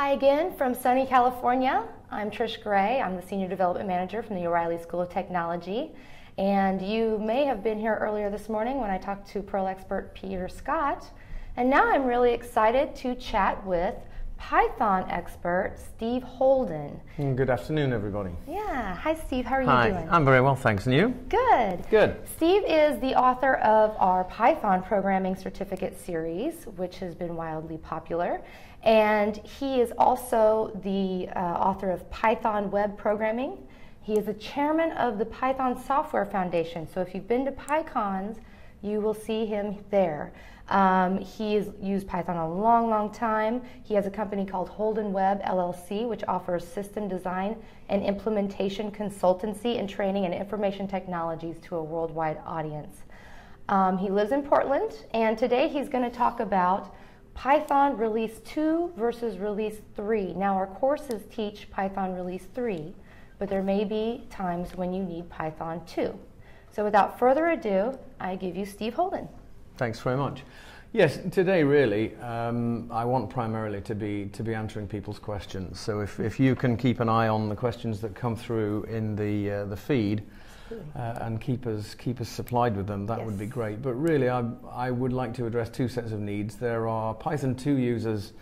Hi again from sunny California. I'm Trish Gray. I'm the Senior Development Manager from the O'Reilly School of Technology. And you may have been here earlier this morning when I talked to Perl expert Peter Scott. And now I'm really excited to chat with Python expert Steve Holden. Mm, good afternoon, everybody. Yeah. Hi, Steve. How are Hi. you doing? I'm very well, thanks. And you? Good. Good. Steve is the author of our Python Programming Certificate series, which has been wildly popular. And he is also the uh, author of Python Web Programming. He is the chairman of the Python Software Foundation. So if you've been to PyCons, you will see him there. Um, he has used Python a long, long time. He has a company called Holden Web LLC, which offers system design and implementation consultancy and training in information technologies to a worldwide audience. Um, he lives in Portland, and today he's going to talk about Python Release 2 versus Release 3. Now, our courses teach Python Release 3, but there may be times when you need Python 2. So, without further ado, I give you Steve Holden. Thanks very much. Yes, today really, um, I want primarily to be to be answering people's questions. So if, if you can keep an eye on the questions that come through in the uh, the feed uh, and keep us keep us supplied with them, that Yes. would be great. But really, I I would like to address two sets of needs. There are Python 2 users.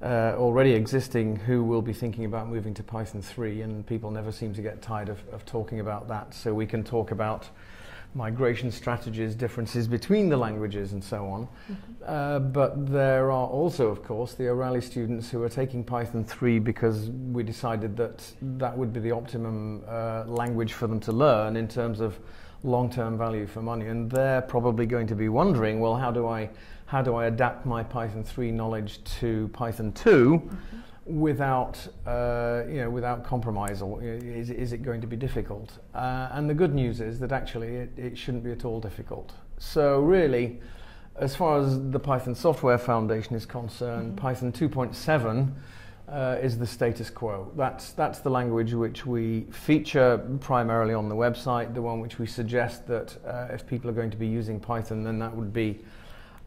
Uh, already existing who will be thinking about moving to Python 3 and people never seem to get tired of, of talking about that so we can talk about migration strategies, differences between the languages, and so on. Uh, but there are also, of course, the O'Reilly students who are taking Python 3 because we decided that that would be the optimum uh, language for them to learn in terms of long-term value for money. And they're probably going to be wondering, well, how do I, how do I adapt my Python 3 knowledge to Python 2? Without uh, you know without compromise or is, is it going to be difficult uh, and the good news is that actually it, it shouldn't be at all difficult so really as far as the Python Software Foundation is concerned Python 2.7 uh, is the status quo that's that's the language which we feature primarily on the website the one which we suggest that uh, if people are going to be using Python then that would be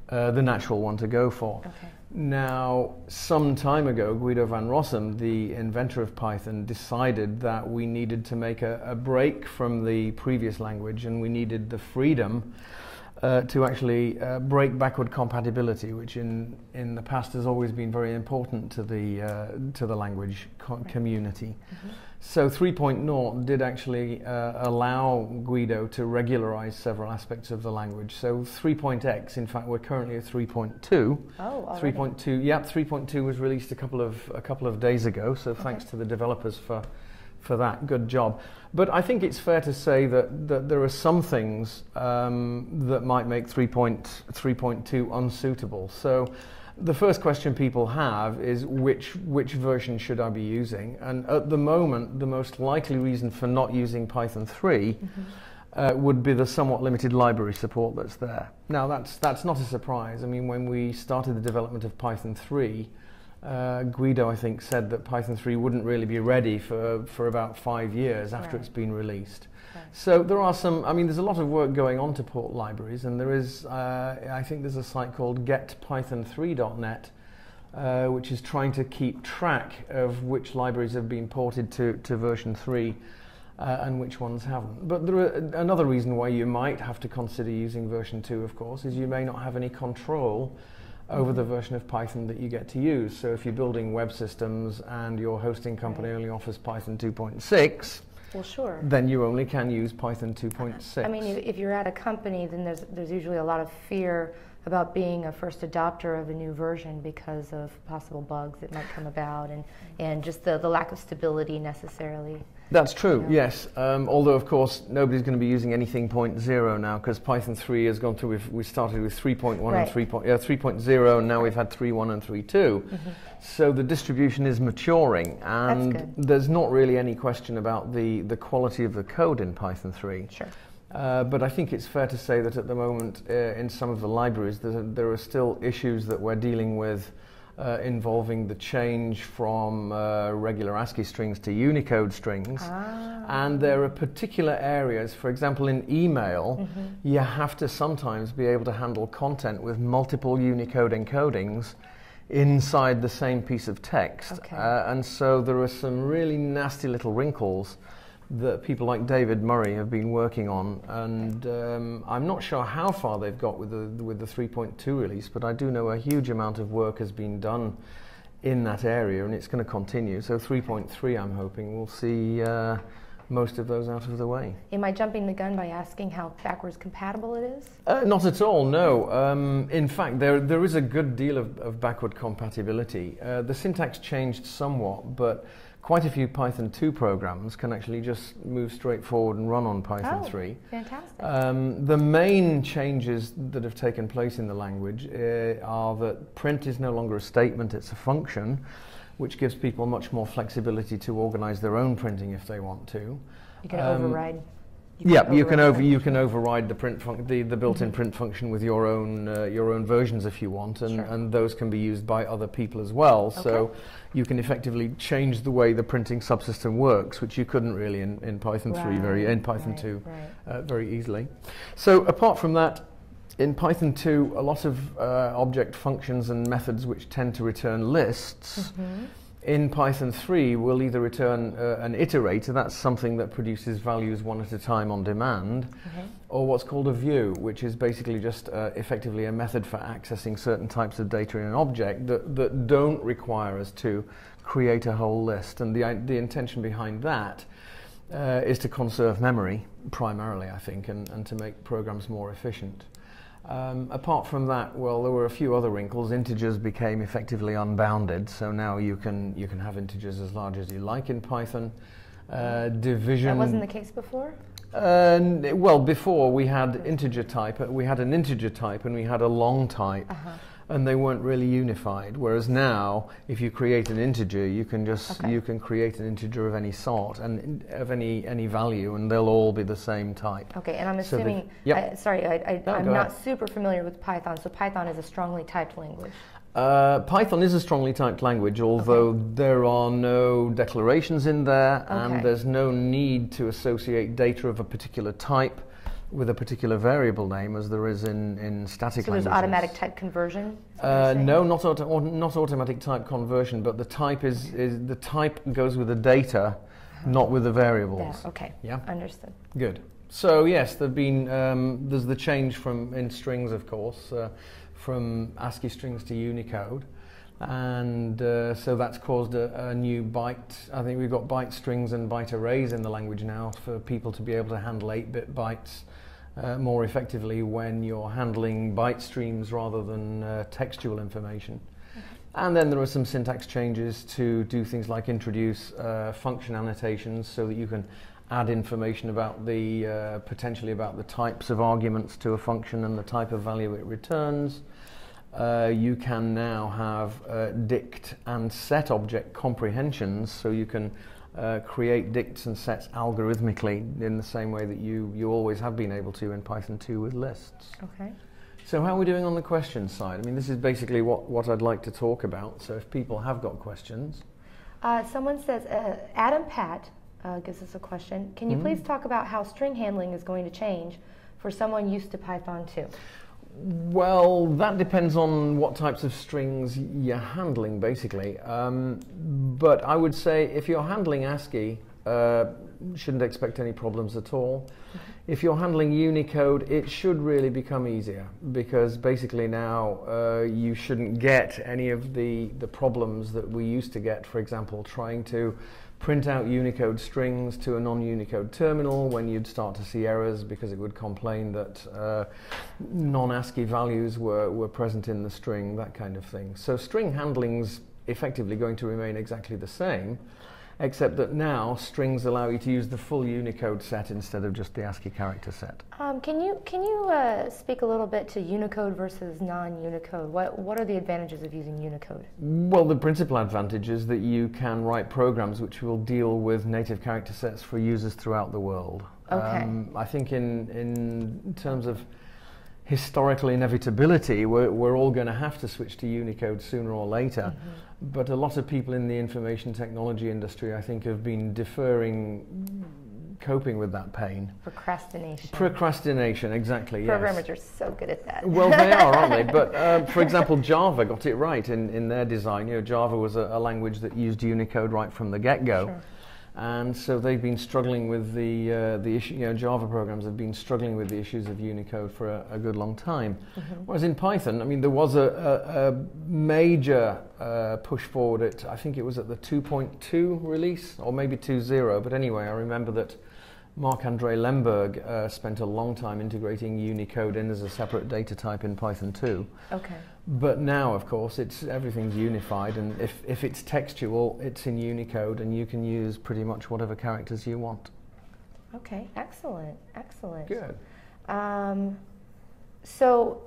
uh, the natural one to go for. Okay. Now, some time ago, Guido van Rossum, the inventor of Python, decided that we needed to make a, a break from the previous language and we needed the freedom uh, to actually uh, break backward compatibility, which in, in the past has always been very important to the, uh, to the language co- community. So 3.0 did actually uh, allow Guido to regularize several aspects of the language. So 3.x, in fact, we're currently at 3.2. Oh, 3.2, yeah, 3.2 was released a couple of a couple of days ago. So thanks to the developers for for that. Good job. But I think it's fair to say that, that there are some things um, that might make 3.3.2 unsuitable. So the first question people have is which which version should I be using? And at the moment, the most likely reason for not using Python 3 uh, would be the somewhat limited library support that's there. Now that's that's not a surprise. I mean, when we started the development of Python 3, uh, Guido I think said that Python 3 wouldn't really be ready for for about five years after Right. it's been released. Right. So there are some. I mean, there's a lot of work going on to port libraries, and there is. Uh, I think there's a site called GetPython3.net, uh, which is trying to keep track of which libraries have been ported to, to version three. Uh, and which ones haven't. But there are, another reason why you might have to consider using version 2, of course, is you may not have any control over the version of Python that you get to use. So if you're building web systems and your hosting company only offers Python 2.6, Well, sure. then you only can use Python 2.6. I mean, if if you're at a company, then there's there's usually a lot of fear about being a first adopter of a new version because of possible bugs that might come about and, and just the, the lack of stability necessarily. That's true, Yeah. yes. Um, although, of course, nobody's going to be using anything 0.0 now because Python 3 has gone through, we've, we started with 3.1 Right. and 3. Point, yeah, 3.0, and now we've had 3.1 and 3.2. So the distribution is maturing, and there's not really any question about the, the quality of the code in Python 3. Sure. Uh, but I think it's fair to say that at the moment, uh, in some of the libraries, there, there are still issues that we're dealing with uh, involving the change from uh, regular ASCII strings to Unicode strings. Ah. And there are particular areas, for example, in email, Mm-hmm. you have to sometimes be able to handle content with multiple Unicode encodings inside the same piece of text. Okay. Uh, and so there are some really nasty little wrinkles that people like David Murray have been working on, and um, I'm not sure how far they've got with the with the 3.2 release, but I do know a huge amount of work has been done in that area, and it's going to continue. So 3.3, I'm hoping we'll see uh, most of those out of the way. Am I jumping the gun by asking how backwards compatible it is? Uh, not at all, no. Um, in fact, there, there is a good deal of, of backward compatibility. Uh, the syntax changed somewhat, but quite a few Python 2 programs can actually just move straight forward and run on Python oh, 3. Fantastic. Um, the main changes that have taken place in the language uh, are that print is no longer a statement, it's a function, which gives people much more flexibility to organize their own printing if they want to. you can um, override. Yeah, you can override over you can override the print func- the, the built-in print function with your own uh, your own versions if you want, and, Sure. and those can be used by other people as well. So you can effectively change the way the printing subsystem works, which you couldn't really in, in Python 3 very in Python right, 2 right. uh, very easily. So apart from that, in Python 2, a lot of uh, object functions and methods which tend to return lists. Mhm. In Python 3, we'll either return uh, an iterator, that's something that produces values one at a time on demand, Okay. or what's called a view, which is basically just uh, effectively a method for accessing certain types of data in an object that, that don't require us to create a whole list. And the, the intention behind that uh, is to conserve memory, primarily, I think, and, and to make programs more efficient. Um, apart from that, well, there were a few other wrinkles. Integers became effectively unbounded, so now you can you can have integers as large as you like in Python. Uh, division. That wasn't the case before? Uh, well, before we had integer type, uh, we had an integer type and we had a long type, Uh-huh. And they weren't really unified. Whereas now, if you create an integer, you can just Okay. you can create an integer of any sort and of any any value, and they'll all be the same type. Okay, and I'm So assuming, yep. I, sorry, I, I, No, I'm not ahead. super familiar with Python, so Python is a strongly typed language. Uh, Python is a strongly typed language, although there are no declarations in there, Okay. and there's no need to associate data of a particular type with a particular variable name, as there is in, in static So there's languages. automatic type conversion? is what you're Uh, no, not, auto, not automatic type conversion, but the type is, is the type goes with the data, not with the variables. Yeah, okay, Yeah. understood. Good. So yes, there've been um, there's the change from in strings, of course, uh, from ASCII strings to Unicode, and uh, so that's caused a, a new byte. I think we've got byte strings and byte arrays in the language now for people to be able to handle 8-bit bytes. Uh, more effectively when you're handling byte streams rather than uh, textual information. And then there are some syntax changes to do things like introduce uh, function annotations so that you can add information about the uh, potentially about the types of arguments to a function and the type of value it returns. Uh, you can now have uh, dict and set object comprehensions, so you can uh, create dicts and sets algorithmically in the same way that you, you always have been able to in Python 2 with lists. Okay. So how are we doing on the question side? I mean, this is basically what, what I'd like to talk about. So if people have got questions, Uh, someone says, uh, Adam Pat uh, gives us a question. Can you Mhm. please talk about how string handling is going to change for someone used to Python 2? Well, that depends on what types of strings you're handling, basically. Um, but I would say if you're handling ASCII, uh, shouldn't expect any problems at all. If you're handling Unicode, it should really become easier because basically now uh, you shouldn't get any of the, the problems that we used to get, for example, trying to print out Unicode strings to a non-Unicode terminal when you'd start to see errors because it would complain that uh, non-ASCII values were, were present in the string, that kind of thing. So string handling's effectively going to remain exactly the same, except that now strings allow you to use the full Unicode set instead of just the ASCII character set. Um, can you can you uh, speak a little bit to Unicode versus non-Unicode? What what are the advantages of using Unicode? Well, the principal advantage is that you can write programs which will deal with native character sets for users throughout the world. Okay. Um, I think in, in terms of historical inevitability, we're, we're all going to have to switch to Unicode sooner or later. But a lot of people in the information technology industry, I think, have been deferring coping with that pain. Procrastination. Procrastination, exactly. Programmers yes. are so good at that. Well, they are, aren't they? But uh, for example, Java got it right in, in their design. You know, Java was a, a language that used Unicode right from the get-go. Sure. And so they've been struggling with the uh, the issue. You know, Java programs have been struggling with the issues of Unicode for a, a good long time. Mm-hmm. Whereas in Python, I mean, there was a, a, a major uh, push forward. At I think it was at the 2.2 release, or maybe 2.0. But anyway, I remember that Marc-André Lemburg uh, spent a long time integrating Unicode in as a separate data type in Python 2. Okay. But now, of course, it's everything's unified, and if, if it's textual, it's in Unicode, and you can use pretty much whatever characters you want. Okay. Excellent. Excellent. Good. Um, so,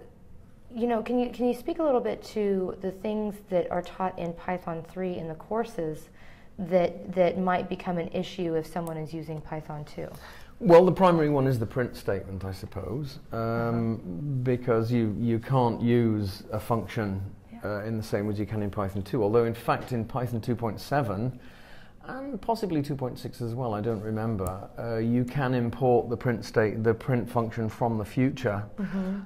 you know, can you can you speak a little bit to the things that are taught in Python 3 in the courses that that might become an issue if someone is using Python 2? Well, the primary one is the print statement, I suppose, um, because you, you can't use a function uh, in the same way as you can in Python 2. Although, in fact, in Python 2.7 and possibly 2.6 as well, I don't remember, uh, you can import the print state, the print function from the future.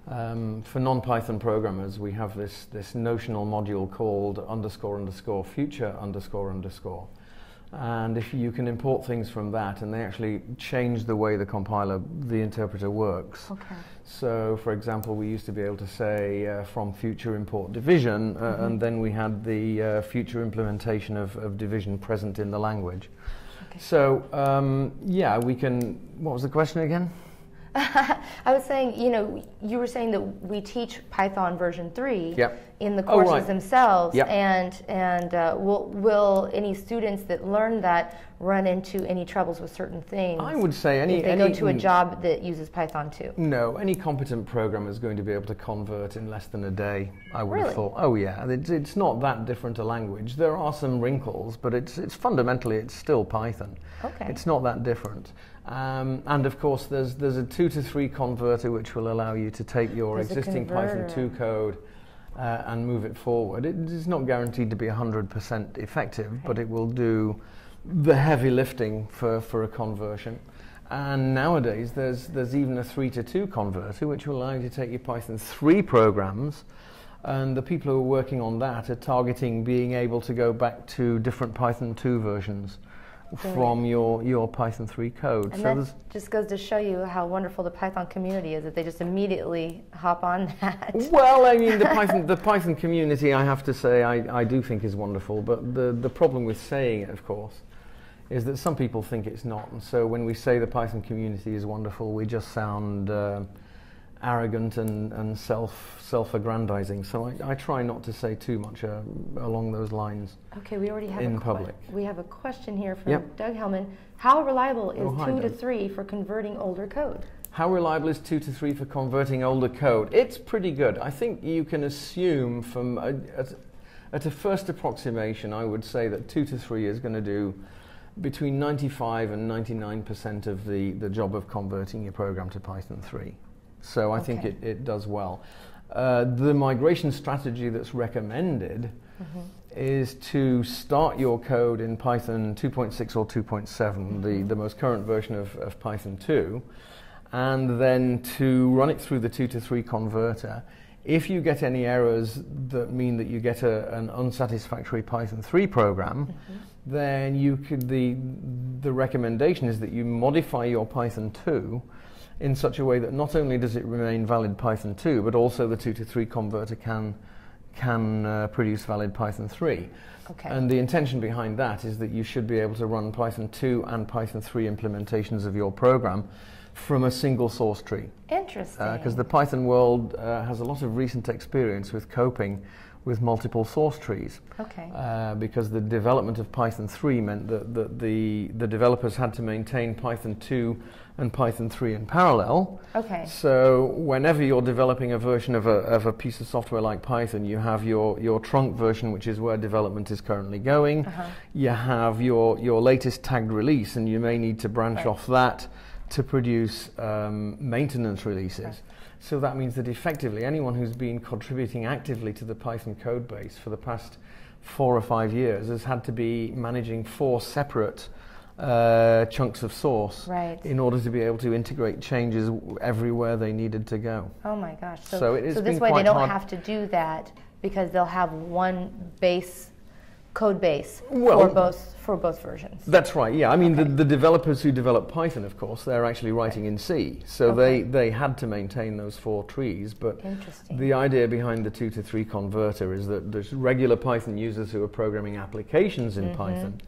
Um, for non-Python programmers, we have this, this notional module called underscore underscore future underscore underscore. And if you can import things from that, and they actually change the way the compiler, the interpreter works. Okay. So, for example, we used to be able to say uh, from future import division, uh, and then we had the uh, future implementation of, of division present in the language. Okay. So, um, yeah, we can. What was the question again? I was saying, you know, you were saying that we teach Python version 3 Yep. in the Oh, courses right. themselves, Yep. and and uh, will will any students that learn that run into any troubles with certain things? I would say any. if they any go to a job that uses Python 2. No, any competent programmer is going to be able to convert in less than a day. I would Really? have thought. Oh yeah, it's, it's not that different a language. There are some wrinkles, but it's it's fundamentally it's still Python. Okay. It's not that different. Um, and of course, there's there's a two to three converter which will allow you to take your There's existing Python 2 code uh, and move it forward. It is not guaranteed to be 100% effective, but it will do the heavy lifting for, for a conversion. And nowadays, there's, there's even a 3 to 2 converter, which will allow you to take your Python 3 programs. And the people who are working on that are targeting being able to go back to different Python 2 versions from your, your Python 3 code. And so that just goes to show you how wonderful the Python community is that they just immediately hop on that. Well, I mean, the Python, the Python community, I have to say, I, I do think is wonderful. But the, the problem with saying it, of course, is that some people think it's not. And so when we say the Python community is wonderful, we just sound uh, arrogant and, and self, self-aggrandizing. So I, I try not to say too much uh, along those lines. Okay, we already have In a public. We have a question here from Yep. Doug Hellmann. How reliable is Oh, hi, two to three for converting older code? How reliable is 2 to 3 for converting older code? It's pretty good. I think you can assume from, a, at, at a first approximation, I would say that 2 to 3 is going to do between 95 and 99% of the, the job of converting your program to Python 3. So I think it, it does well. Uh, the migration strategy that's recommended mm-hmm. is to start your code in Python 2.6 or 2.7, the, mm-hmm. the most current version of, of Python 2, and then to run it through the 2 to 3 converter. If you get any errors that mean that you get a, an unsatisfactory Python 3 program, mm-hmm. Then you could the the recommendation is that you modify your Python 2 in such a way that not only does it remain valid Python 2, but also the 2 to 3 converter can can uh, produce valid Python 3. Okay. And the intention behind that is that you should be able to run Python 2 and Python 3 implementations of your program from a single source tree. Interesting. Because the Python world uh, has a lot of recent experience with coping with multiple source trees. okay. Uh, because the development of Python 3 meant that, that the, the developers had to maintain Python 2 and Python 3 in parallel. okay. So whenever you're developing a version of a, of a piece of software like Python, you have your, your trunk version, which is where development is currently going. Uh-huh. You have your, your latest tagged release, and you may need to branch Right. off that to produce um, maintenance releases. Right. So that means that effectively anyone who's been contributing actively to the Python code base for the past four or five years has had to be managing four separate uh, chunks of source Right. in order to be able to integrate changes everywhere they needed to go. Oh my gosh. So, So it so this way they don't hard- have to do that because they'll have one base code base Well- for both for both versions. That's right. Yeah, I mean Okay. the, the developers who develop Python, of course, they're actually writing in C, so Okay. they they had to maintain those four trees. But Interesting. the idea behind the two to three converter is that there's regular Python users who are programming applications in Python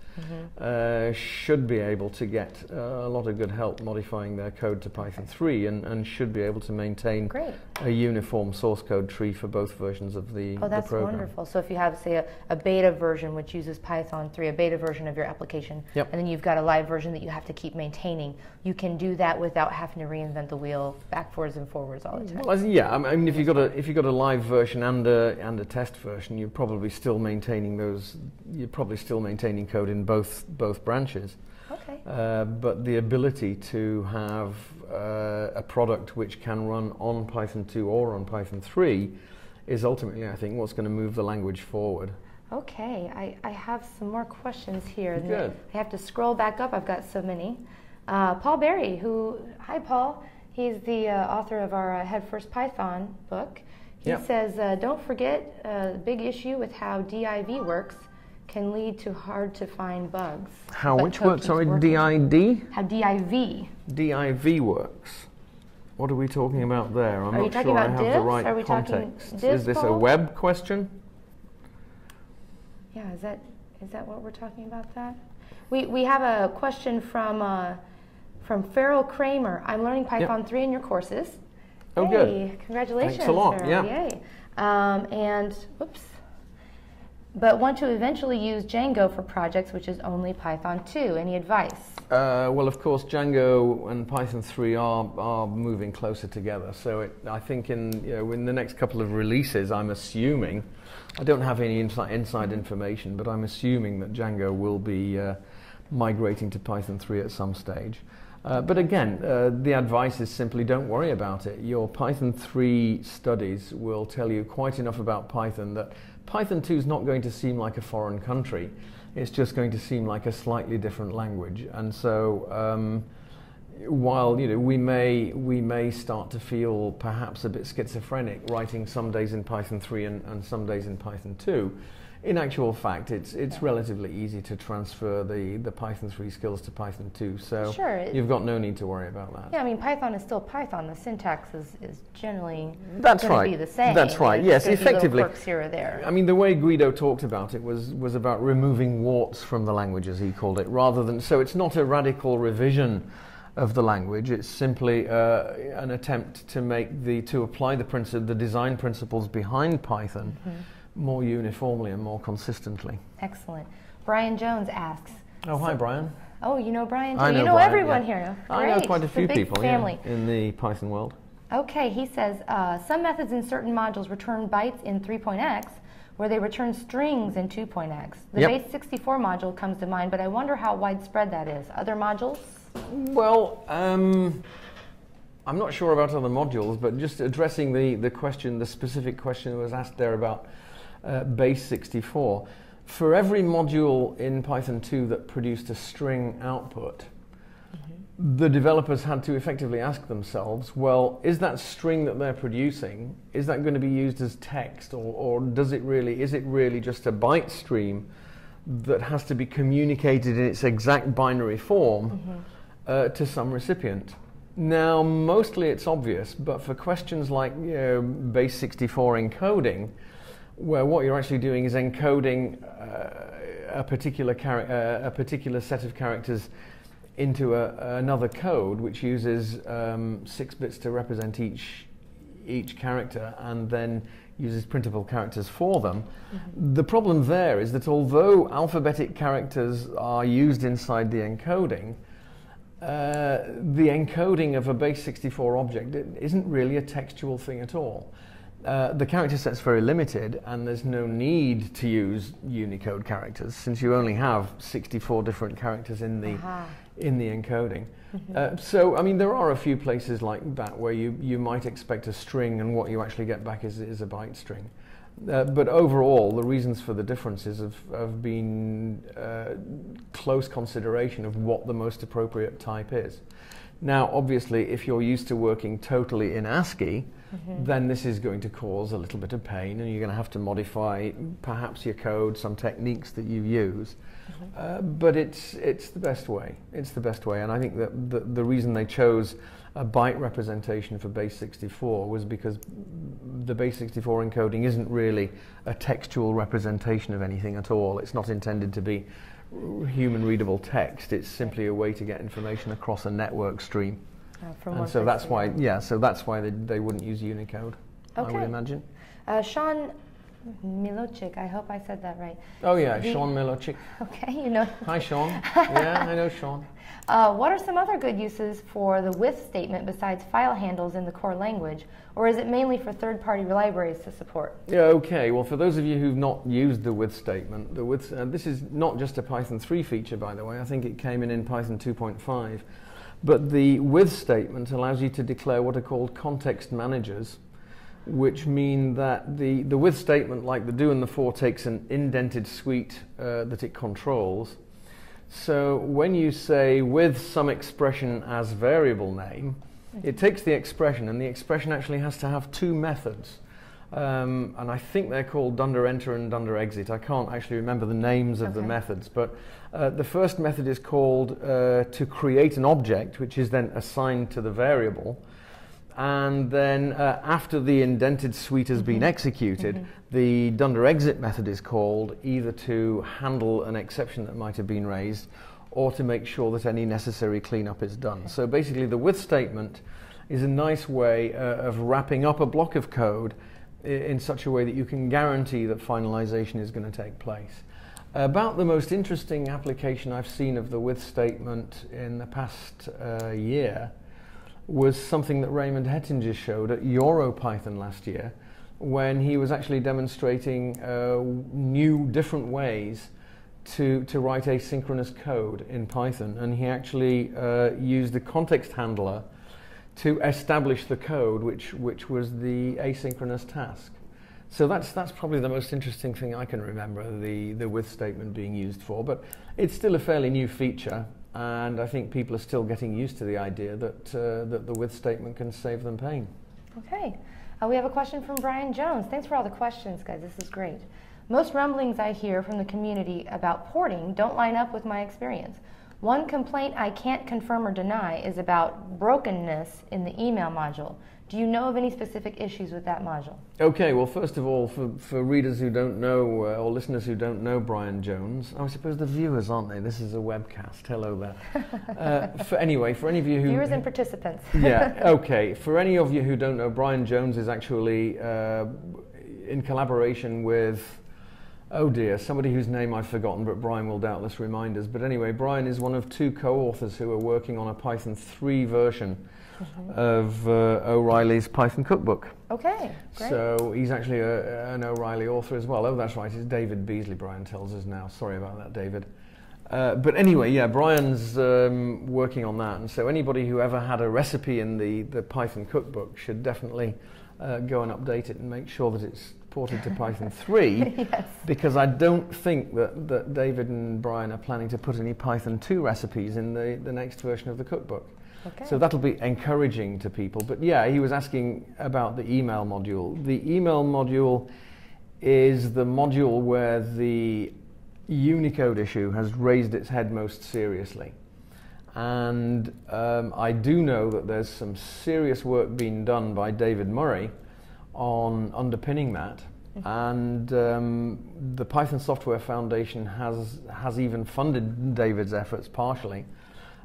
uh, should be able to get uh, a lot of good help modifying their code to Python 3 and, and should be able to maintain Great. a uniform source code tree for both versions of the, Oh, the that's program. wonderful. So if you have, say, a, a beta version which uses Python 3, a beta version of your application, Yep. and then you've got a live version that you have to keep maintaining, you can do that without having to reinvent the wheel backwards and forwards all the time. Well, yeah, I mean, if you've got a if you've got a live version and a and a test version, you're probably still maintaining those. You're probably still maintaining code in both both branches. Okay. Uh, but the ability to have uh, a product which can run on Python 2 or on Python 3 is ultimately, I think, what's going to move the language forward. Okay, I, I have some more questions here. Good. I have to scroll back up. I've got so many. Uh, Paul Barry, who, hi Paul, he's the uh, author of our uh, Head First Python book. He says, uh, don't forget uh, the big issue with how div works can lead to hard to find bugs. How but which keeps Sorry. DID? How div. DIV works. What are we talking about there? I'm Are you not talking sure I have the right Are we talking context. is this a web question? Yeah, is that is that what we're talking about? That we we have a question from uh, from Farrell Kramer. I'm learning Python three in your courses. Oh, Hey, good. Congratulations, Thanks a lot, Farrell. yeah. Yay. Um, and whoops. But want to eventually use Django for projects, which is only Python 2. Any advice? Uh, well, of course, Django and Python 3 are, are moving closer together. So it, I think in, you know, in the next couple of releases, I'm assuming, I don't have any inside, inside information, but I'm assuming that Django will be uh, migrating to Python 3 at some stage. Uh, but again, uh, the advice is simply don't worry about it. Your Python 3 studies will tell you quite enough about Python that Python 2 is not going to seem like a foreign country. It's just going to seem like a slightly different language. And so, um, while you know we may we may start to feel perhaps a bit schizophrenic writing some days in Python 3 and, and some days in Python 2, in actual fact, it's it's Yeah. relatively easy to transfer the, the Python 3 skills to Python 2. So Sure, you've got no need to worry about that. Yeah, I mean, Python is still Python. The syntax is, is generally That's right. the same. That's right. Yes, effectively. quirks here or there. I mean, the way Guido talked about it was, was about removing warts from the language, as he called it, rather than. So it's not a radical revision of the language. It's simply uh, an attempt to make the to apply the principle, the design principles behind Python, Mm-hmm. more uniformly and more consistently. Excellent. Brian Jones asks. Oh, hi, Brian. Oh, you know Brian too. I know you know Brian, everyone yeah. here. I know quite a few people yeah, family. in the Python world. Okay, he says uh, some methods in certain modules return bytes in 3.x, where they return strings in 2.x. The Yep. base 64 module comes to mind, but I wonder how widespread that is. Other modules? Well, um, I'm not sure about other modules, but just addressing the, the question, the specific question that was asked there about uh, base 64. For every module in Python 2 that produced a string output, the developers had to effectively ask themselves, well, is that string that they're producing, is that going to be used as text or, or does it really, is it really just a byte stream that has to be communicated in its exact binary form uh, to some recipient? Now, mostly it's obvious, but for questions like you know, base 64 encoding, where what you're actually doing is encoding uh, a particular uh, a particular set of characters into a, another code which uses um, six bits to represent each each character and then uses printable characters for them. The problem there is that although alphabetic characters are used inside the encoding, uh, the encoding of a base 64 object isn't really a textual thing at all. Uh, the character set's very limited, and there's no need to use Unicode characters since you only have 64 different characters in the Aha. in the encoding. Uh, so, I mean, there are a few places like that where you, you might expect a string, and what you actually get back is, is a byte string. Uh, but overall, the reasons for the differences have, have been uh, close consideration of what the most appropriate type is. Now, obviously, if you're used to working totally in ASCII, mm-hmm. then this is going to cause a little bit of pain, and you're going to have to modify perhaps your code, some techniques that you use. Mm-hmm. Uh, but it's it's the best way. It's the best way, and I think that the, the reason they chose a byte representation for base 64 was because the base 64 encoding isn't really a textual representation of anything at all. It's not intended to be human readable text. It's simply a way to get information across a network stream. Uh, and so that's why, yeah, so that's why they, they wouldn't use Unicode, okay. I would imagine. Uh, Sean Milochik, I hope I said that right. Oh yeah, the, Sean Milochik. Okay, you know. Hi Sean. yeah, I know Sean. Uh, what are some other good uses for the with statement besides file handles in the core language, or is it mainly for third-party libraries to support? Yeah, okay. Well, for those of you who've not used the with statement, the with uh, this is not just a Python 3 feature, by the way. I think it came in in Python 2.5. But the with statement allows you to declare what are called context managers, which mean that the, the with statement, like the do and the for, takes an indented suite uh, that it controls so when you say with some expression as variable name, it takes the expression, and the expression actually has to have two methods. Um, and I think they're called dunder enter and dunder exit. I can't actually remember the names of okay. the methods, but uh, the first method is called uh, to create an object, which is then assigned to the variable and then uh, after the indented suite has mm-hmm. been executed, mm-hmm. the dunder exit method is called either to handle an exception that might have been raised or to make sure that any necessary cleanup is done. So basically, the with statement is a nice way uh, of wrapping up a block of code in such a way that you can guarantee that finalization is going to take place. About the most interesting application I've seen of the with statement in the past uh, year was something that Raymond Hettinger showed at EuroPython last year when he was actually demonstrating uh, new, different ways to, to write asynchronous code in Python. And he actually uh, used the context handler to establish the code, which, which was the asynchronous task. So that's, that's probably the most interesting thing I can remember, the, the with statement being used for. But it's still a fairly new feature, and I think people are still getting used to the idea that, uh, that the with statement can save them pain. Okay. Uh, we have a question from Brian Jones. Thanks for all the questions, guys. This is great. Most rumblings I hear from the community about porting don't line up with my experience. One complaint I can't confirm or deny is about brokenness in the email module. Do you know of any specific issues with that module? Okay, well, first of all, for, for readers who don't know, uh, or listeners who don't know Brian Jones, I suppose the viewers, aren't they? This is a webcast. Hello there. uh, for, anyway, for any of you who. Viewers and participants. yeah, okay. For any of you who don't know, Brian Jones is actually uh, in collaboration with. Oh dear, somebody whose name I've forgotten, but Brian will doubtless remind us. But anyway, Brian is one of two co authors who are working on a Python 3 version mm-hmm. of uh, O'Reilly's Python cookbook. Okay, great. So he's actually a, an O'Reilly author as well. Oh, that's right, it's David Beazley, Brian tells us now. Sorry about that, David. Uh, but anyway, yeah, Brian's um, working on that. And so anybody who ever had a recipe in the, the Python cookbook should definitely uh, go and update it and make sure that it's ported to Python 3 yes. because I don't think that, that David and Brian are planning to put any Python 2 recipes in the, the next version of the cookbook. Okay. So that'll be encouraging to people. But yeah, he was asking about the email module. The email module is the module where the Unicode issue has raised its head most seriously. And um, I do know that there's some serious work being done by David Murray on underpinning that. Mm-hmm. And um, the Python Software Foundation has, has even funded David's efforts partially.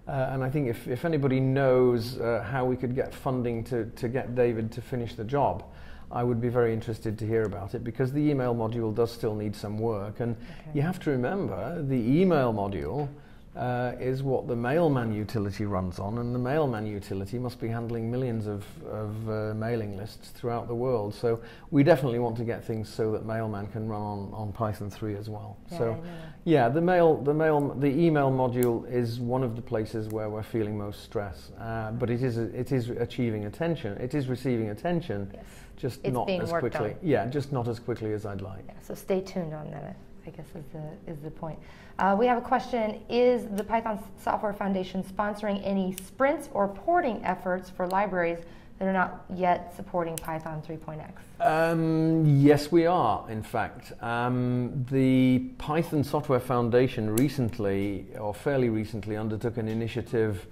Uh, and I think if, if anybody knows uh, how we could get funding to, to get David to finish the job, I would be very interested to hear about it because the email module does still need some work. And okay. you have to remember the email module uh, is what the mailman utility runs on, and the mailman utility must be handling millions of, of uh, mailing lists throughout the world. So we definitely want to get things so that mailman can run on, on Python 3 as well. Yeah, so yeah, the mail, the mail, the email module is one of the places where we're feeling most stress, uh, but it is it is achieving attention. It is receiving attention, Yes. just It's not as quickly. on. Yeah, just not as quickly as I'd like. Yeah, so stay tuned on that, I guess is the, is the point. Uh, we have a question, is the Python Software Foundation sponsoring any sprints or porting efforts for libraries that are not yet supporting Python 3.x? Um, yes, we are, in fact. Um, the Python Software Foundation recently, or fairly recently, undertook an initiative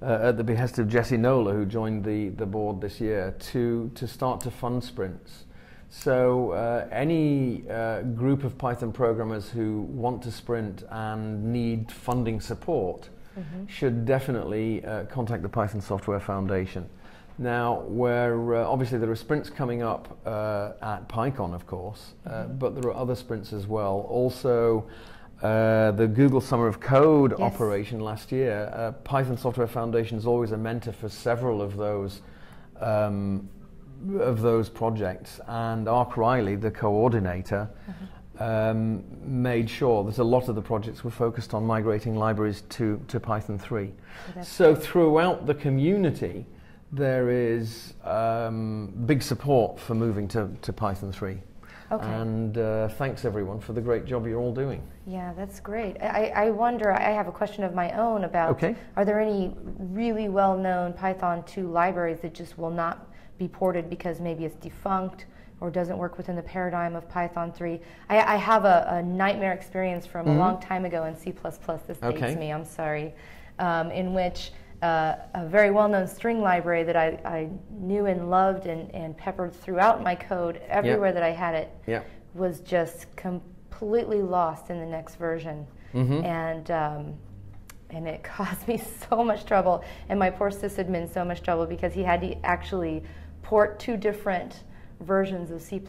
uh, at the behest of Jesse Noller, who joined the, the board this year, to, to start to fund sprints. So, uh, any uh, group of Python programmers who want to sprint and need funding support should definitely uh, contact the Python Software Foundation. Now, where uh, obviously there are sprints coming up uh, at PyCon, of course, uh, but there are other sprints as well. Also, uh, the Google Summer of Code Yes. operation last year, uh, Python Software Foundation is always a mentor for several of those um, of those projects, and Arc Riley, the coordinator. Um, made sure that a lot of the projects were focused on migrating libraries to, to Python 3. that's So throughout the community, there is um, big support for moving to, to Python 3. Okay. And uh, thanks everyone for the great job you're all doing. Yeah, that's great. I, I wonder, I have a question of my own about Okay. are there any really well known Python 2 libraries that just will not be ported because maybe it's defunct or doesn't work within the paradigm of Python 3? I, I have a, a nightmare experience from a long time ago in C. This dates me, I'm sorry, um, in which uh, a very well known string library that I, I knew and loved and, and peppered throughout my code everywhere that I had it was just completely lost in the next version, Mm-hmm. and um, and it caused me so much trouble, and my poor sysadmin so much trouble because he had to actually port two different versions of C++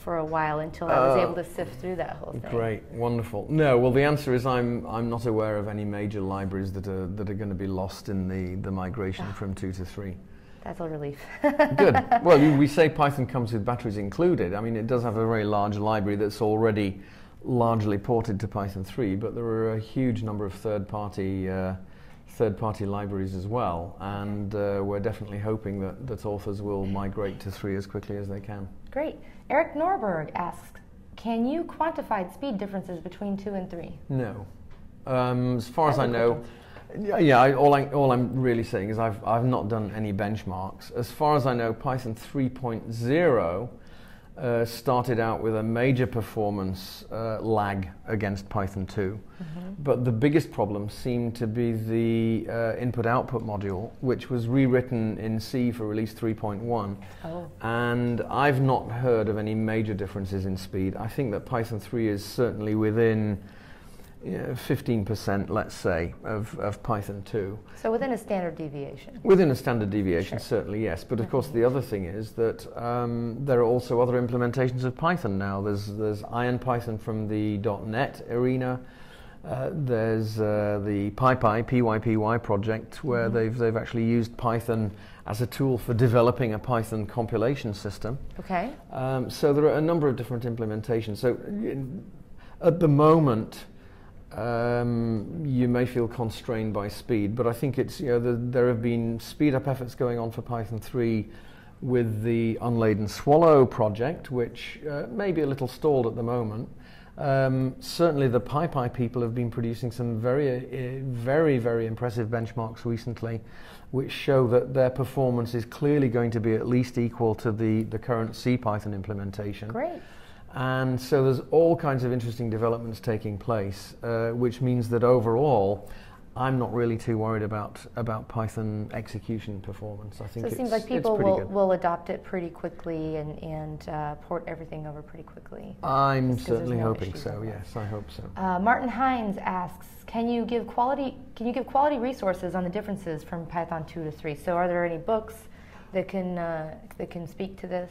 for a while until I was Oh. able to sift through that whole thing. Great, wonderful. No, well, the answer is I'm, I'm not aware of any major libraries that are, that are going to be lost in the, the migration from 2 to 3. That's a relief. Good. Well, you, we say Python comes with batteries included. I mean, it does have a very large library that's already largely ported to Python 3, but there are a huge number of third-party uh, third-party libraries as well, and uh, we're definitely hoping that, that authors will migrate to 3 as quickly as they can. Great. Eric Norberg asks, can you quantify speed differences between two and three? No. Um, as far as I know, yeah, yeah I, all, I, all I'm really saying is I've, I've not done any benchmarks. As far as I know, Python 3.0 uh, started out with a major performance uh, lag against Python 2. But the biggest problem seemed to be the uh, input output module, which was rewritten in C for release 3.1. Oh. And I've not heard of any major differences in speed. I think that Python 3 is certainly within you know, 15%, let's say, of, of Python 2. So within a standard deviation. Within a standard deviation, Sure. certainly yes. But of course, the other thing is that um, there are also other implementations of Python now. There's, there's IronPython from the .NET arena. Uh, there's uh, the PyPy, PYPY project, where they've, they've actually used Python as a tool for developing a Python compilation system. Okay. Um, so there are a number of different implementations. So at the moment, um, you may feel constrained by speed, but I think it's you know the, there have been speed up efforts going on for Python 3 with the Unladen Swallow project, which uh, may be a little stalled at the moment. Um, certainly, the PyPy people have been producing some very, uh, very, very impressive benchmarks recently, which show that their performance is clearly going to be at least equal to the, the current CPython implementation. Great. And so there's all kinds of interesting developments taking place, uh, which means that overall, I'm not really too worried about, about Python execution performance. I think So it seems like people will, good. will adopt it pretty quickly and, and uh, port everything over pretty quickly. I'm Just 'cause there's certainly no hoping so. Yes, I hope so. Uh, Martin Hines asks, can you give quality can you give quality resources on the differences from Python 2 to 3? So are there any books that can uh, that can speak to this?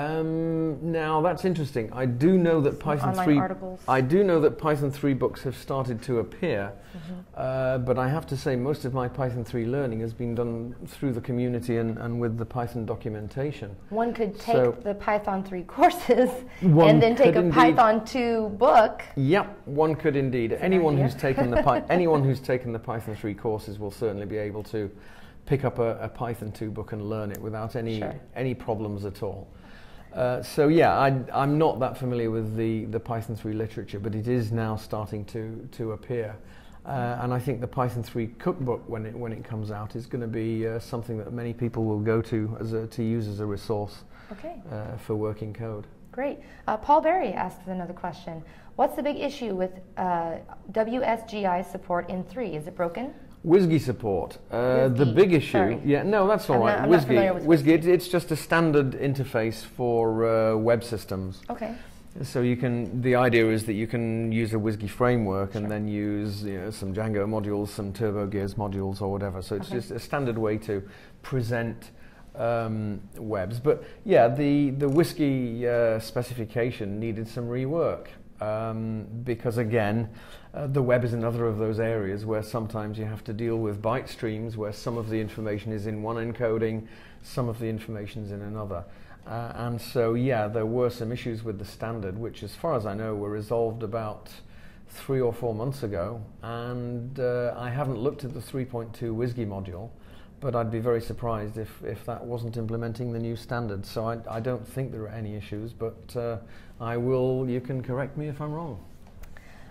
Um, now that's interesting. I do know that Python online 3. articles. I do know that Python 3 books have started to appear, Mm-hmm. uh, but I have to say most of my Python 3 learning has been done through the community and, and with the Python documentation. One could take So- the Python 3 courses and then take a indeed. Python 2 book. Yep, one could indeed. an Anyone who's taken the Py- anyone who's taken the Python 3 courses will certainly be able to pick up a, a Python 2 book and learn it without any Sure. any problems at all. Uh, so yeah, I, I'm not that familiar with the, the Python 3 literature, but it is now starting to to appear. Uh, and I think the Python 3 cookbook, when it when it comes out, is going to be uh, something that many people will go to as a, to use as a resource Okay, uh, for working code. great. Uh, Paul Barry asks another question. What's the big issue with uh, WSGI support in 3? Is it broken? WSGI support. Uh, the big issue, sorry. yeah, no, that's all I'm right. not- with WSGI, it- it's just a standard interface for uh, web systems. Okay. So you can. The idea is that you can use a WSGI framework and then use you know, some Django modules, some TurboGears modules, or whatever. So it's Okay. just a standard way to present um, webs. But yeah, the the WSGI uh, specification needed some rework um, because again, uh, the web is another of those areas where sometimes you have to deal with byte streams where some of the information is in one encoding, some of the information is in another. Uh, and so, yeah, there were some issues with the standard, which, as far as I know, were resolved about three or four months ago. And uh, I haven't looked at the 3.2 WSGI module, but I'd be very surprised if, if that wasn't implementing the new standard. So I, I don't think there are any issues, but uh, I will, you can correct me if I'm wrong.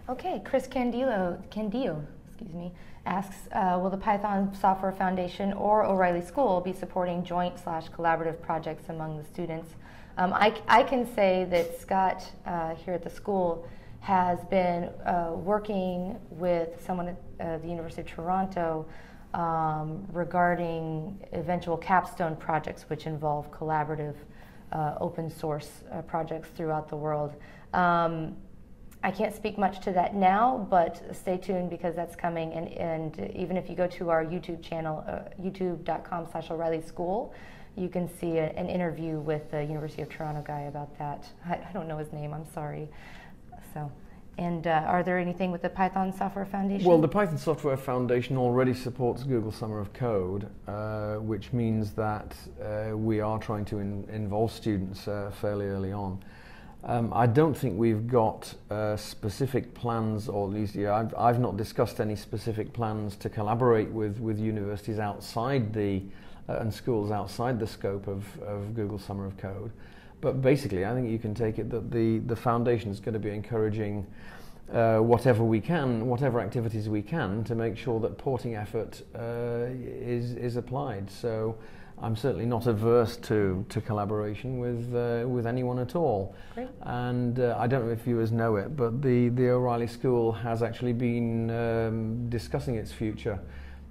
Okay, Chris Candilo, Candillo, excuse me, asks, uh, will the Python Software Foundation or O'Reilly School be supporting joint slash collaborative projects among the students? Um, I, I can say that Scott uh, here at the school has been uh, working with someone at uh, the University of Toronto um, regarding eventual capstone projects which involve collaborative uh, open source uh, projects throughout the world. Um, I can't speak much to that now, but stay tuned because that's coming. And, and even if you go to our YouTube channel, uh, youtube.com slash O'Reilly School, you can see a, an interview with the University of Toronto guy about that. I, I don't know his name, I'm sorry. So, and uh, are there anything with the Python Software Foundation? Well, the Python Software Foundation already supports Google Summer of Code, uh, which means that uh, we are trying to in- involve students uh, fairly early on. Um, I don't think we've got uh, specific plans, or at least yeah, I've, I've not discussed any specific plans to collaborate with, with universities outside the uh, and schools outside the scope of, of Google Summer of Code. But basically, I think you can take it that the, the foundation is going to be encouraging uh, whatever we can, whatever activities we can, to make sure that porting effort uh, is is applied. So I'm certainly not averse to, to collaboration with uh, with anyone at all. Great. And uh, I don't know if viewers know it, but the the O'Reilly School has actually been um, discussing its future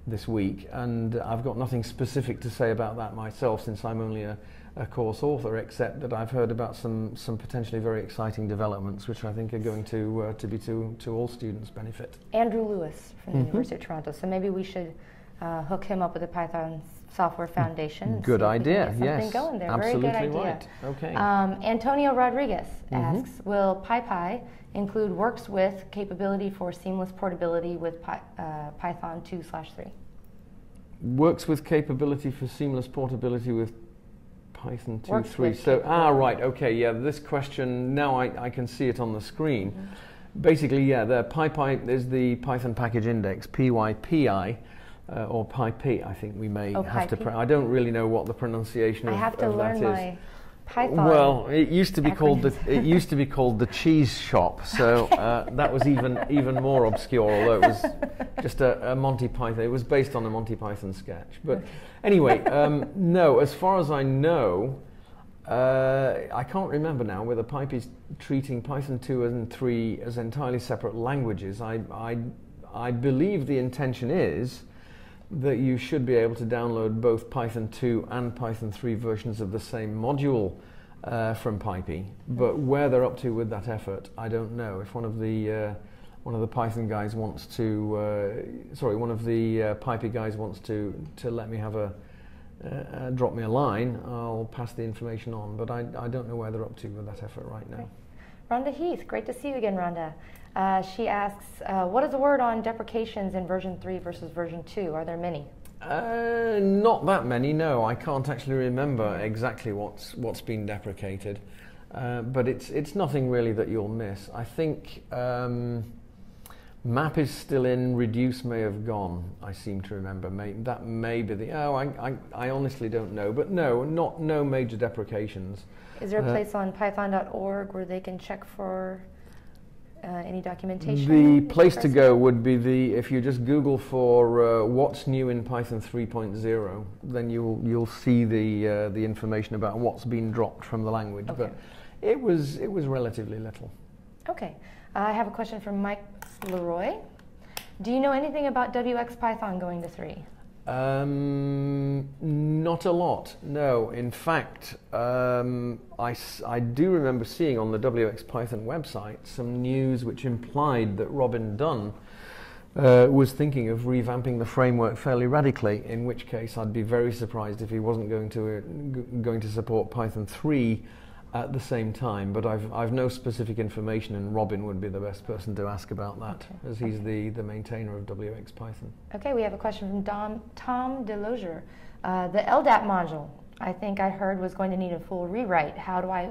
this week, and I've got nothing specific to say about that myself, since I'm only a a course author, except that I've heard about some, some potentially very exciting developments, which I think are going to, uh, to be to, to all students' benefit. Andrew Lewis from the Mhm. University of Toronto. So maybe we should uh, hook him up with the Python Software Foundation. Good see if we can idea, yes. going there. Absolutely Very good idea. right. Okay. Um, Antonio Rodriguez Mhm. asks, will PyPI include works with capability for seamless portability with Py, uh, Python 2 slash 3? Works with capability for seamless portability with Python 2, Works 3. So, ah, right, okay, yeah, this question, now I, I can see it on the screen. Basically, yeah, the PyPI is the Python package index, PYPI, uh, or PyP, I think we may Oh, have to. PyP. I don't really know what the pronunciation I of, have to learn is. my Python. Well, it used to be called the it used to be called the cheese shop, so uh, that was even even more obscure. Although it was just a, a Monty Python, it was based on a Monty Python sketch. But anyway, um, no. As far as I know, uh, I can't remember now whether Pipe is treating Python two and three as entirely separate languages. I I I believe the intention is that you should be able to download both Python 2 and Python 3 versions of the same module uh, from Pipey. But where they're up to with that effort, I don't know. If one of the uh, one of the Python guys wants to, uh, sorry, one of the uh, Pipey guys wants to to let me have a uh, drop me a line, I'll pass the information on. But I, I don't know where they're up to with that effort right now. Rhonda Heath, great to see you again, Rhonda. Uh, she asks, uh, what is the word on deprecations in version 3 versus version 2? Are there many? Uh, not that many, no. I can't actually remember exactly what's, what's been deprecated. Uh, but it's, it's nothing really that you'll miss. I think um, map is still in, reduce may have gone, I seem to remember. May, that may be the, oh, I, I, I honestly don't know. But no, not, no major deprecations. Is there a uh, place on python.org where they can check for uh, any documentation? The place to go would be the if you just Google for uh, what's new in Python 3.0, then you'll you'll see the uh, the information about what's been dropped from the language. Okay. But it was it was relatively little. Okay, I have a question from Mike Leroy. Do you know anything about wxPython going to three? Um, not a lot, no. In fact, um, I, I do remember seeing on the wxPython website some news which implied that Robin Dunn uh, was thinking of revamping the framework fairly radically, in which case I'd be very surprised if he wasn't going to, uh, going to support Python 3 at the same time, but I've, I've no specific information, and Robin would be the best person to ask about that, okay. as he's okay. the, the maintainer of wxPython. Okay, we have a question from Dom, Tom DeLozier. Uh, the LDAP module, I think I heard, was going to need a full rewrite. How do I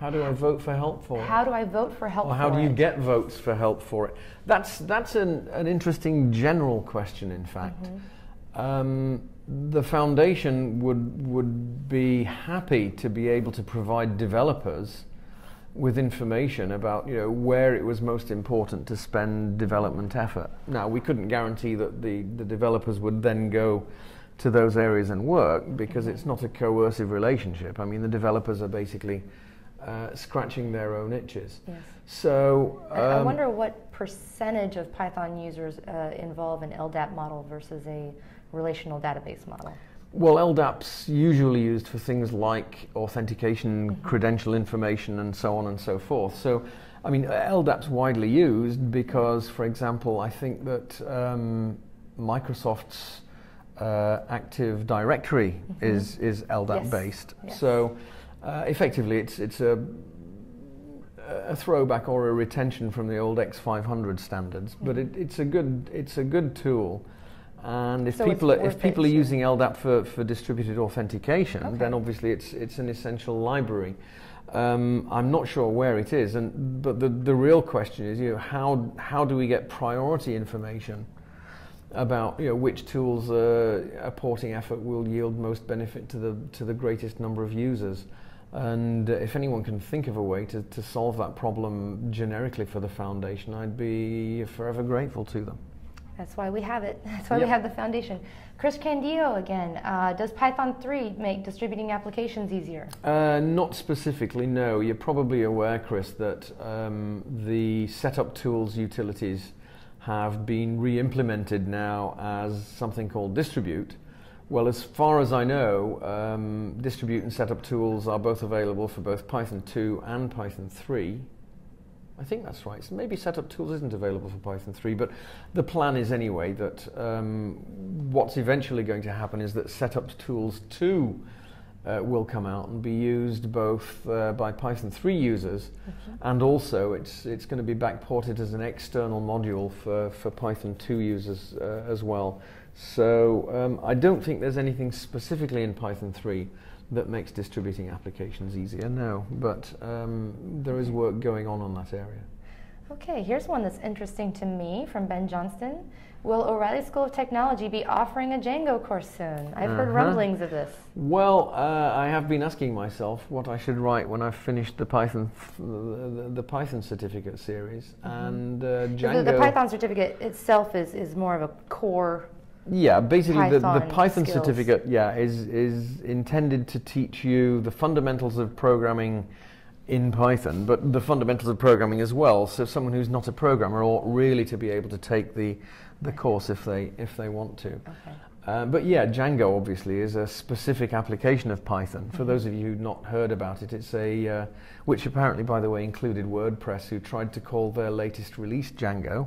how do I vote for help for it? How do I vote for help or how do you it? get votes for help for it? That's, that's an, an interesting general question, in fact. Mm-hmm. Um, the foundation would would be happy to be able to provide developers with information about you know where it was most important to spend development effort. Now we couldn't guarantee that the, the developers would then go to those areas and work because it's not a coercive relationship. I mean the developers are basically uh, scratching their own itches. Yes. So um, I wonder what percentage of Python users uh, involve an LDAP model versus a relational database model? Well, LDAP's usually used for things like authentication, mm-hmm. credential information, and so on and so forth. So, I mean, LDAP's widely used because, for example, I think that um, Microsoft's uh, Active Directory mm-hmm. is is LDAP yes. based. Yes. So, uh, effectively, it's it's a a throwback or a retention from the old X500 standards, mm-hmm. but it, it's a good it's a good tool. And if so people are, if people are using LDAP for, for distributed authentication, okay. then obviously it's it's an essential library. Um, I'm not sure where it is, and but the, the real question is, you know, how how do we get priority information about you know which tools uh, a porting effort will yield most benefit to the to the greatest number of users? And if anyone can think of a way to, to solve that problem generically for the foundation, I'd be forever grateful to them. That's why we have it. That's why yep. we have the foundation. Chris Candio again. Uh, does Python 3 make distributing applications easier? Uh, not specifically, no. You're probably aware, Chris, that um, the setuptools utilities have been re implemented now as something called distribute. Well, as far as I know, um, distribute and setuptools are both available for both Python 2 and Python 3. I think that's right. So maybe setuptools isn't available for Python 3, but the plan is anyway that um, what's eventually going to happen is that setuptools 2 uh, will come out and be used both uh, by Python 3 users and also it's, it's going to be backported as an external module for, for Python 2 users uh, as well. So um, I don't think there's anything specifically in Python 3 that makes distributing applications easier. No, but um, there is work going on on that area. Okay, here's one that's interesting to me from Ben Johnston. Will O'Reilly School of Technology be offering a Django course soon? I've uh-huh. heard rumblings of this. Well, uh, I have been asking myself what I should write when I've finished the Python, the, the, the Python certificate series, mm-hmm. and uh, Django. The, the, Python certificate itself is, is more of a core yeah, basically Python the, the Python skills. certificate, yeah, is is intended to teach you the fundamentals of programming in Python, but the fundamentals of programming as well. So someone who's not a programmer ought really to be able to take the the course if they if they want to. Okay. Uh, but yeah, Django obviously is a specific application of Python. For mm-hmm. those of you who've not heard about it, it's a uh, which apparently, by the way, included WordPress, who tried to call their latest release Django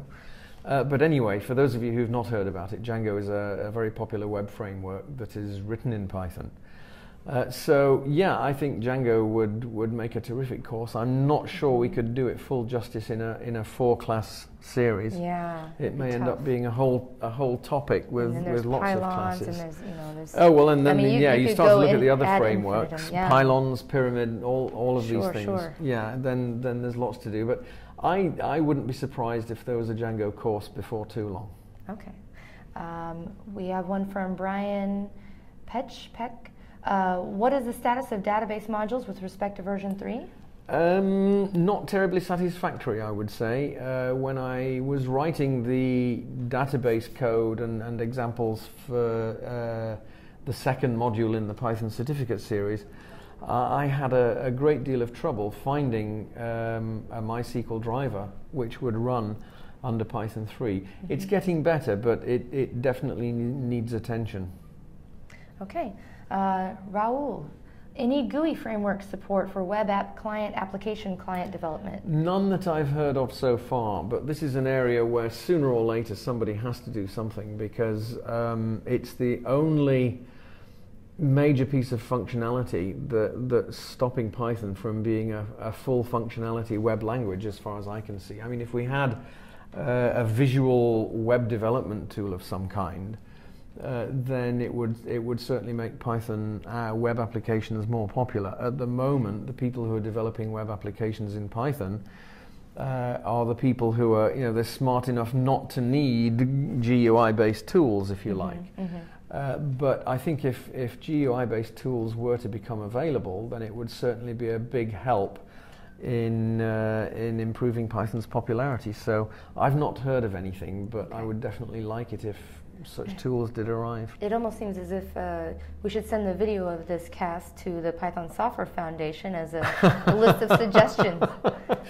Uh, but anyway, for those of you who've not heard about it, Django is a, a very popular web framework that is written in Python. Uh, so yeah, I think Django would, would make a terrific course. I'm not sure we could do it full justice in a in a four class series. Yeah, it may end up being a whole a whole topic with, with lots of classes. You know, there's oh well, and then I mean, you, yeah, you, you, start to look at the other frameworks, yeah. pylons, pyramid, all all of sure, these things. Sure. Yeah, then then there's lots to do. But I I wouldn't be surprised if there was a Django course before too long. Okay, um, we have one from Brian Petch Peck. Uh, what is the status of database modules with respect to version 3? Um, not terribly satisfactory, I would say. Uh, when I was writing the database code and, and examples for uh, the second module in the Python certificate series, I had a, a, great deal of trouble finding um, a MySQL driver which would run under Python 3. Mm-hmm. It's getting better, but it, it definitely needs attention. Okay. Uh, Raul, any GUI framework support for web app client application client development? None that I've heard of so far, but this is an area where sooner or later somebody has to do something because um, it's the only major piece of functionality that, that's stopping Python from being a, a, full functionality web language as far as I can see. I mean, if we had uh, a visual web development tool of some kind, uh, then it would it would certainly make Python uh, web applications more popular. At the moment, the people who are developing web applications in Python uh, are the people who are you know they're smart enough not to need GUI-based tools, if you mm-hmm, like. Mm-hmm. Uh, but I think if if GUI-based tools were to become available, then it would certainly be a big help in uh, in improving Python's popularity. So I've not heard of anything, but I would definitely like it if such tools did arrive. It almost seems as if uh, we should send the video of this cast to the Python Software Foundation as a, a list of suggestions,